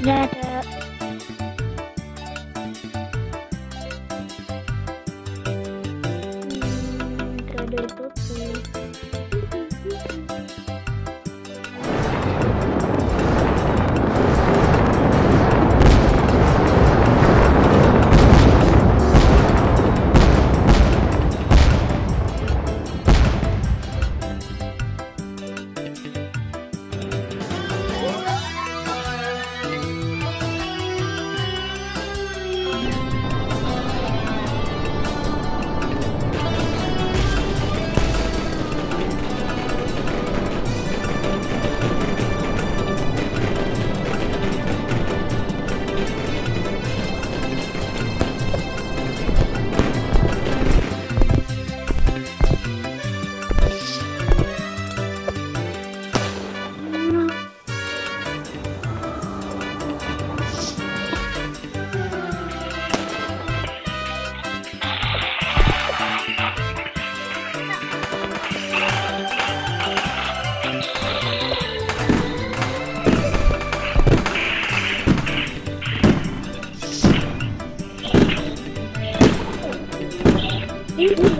nggak ada hmm, itu Eat me.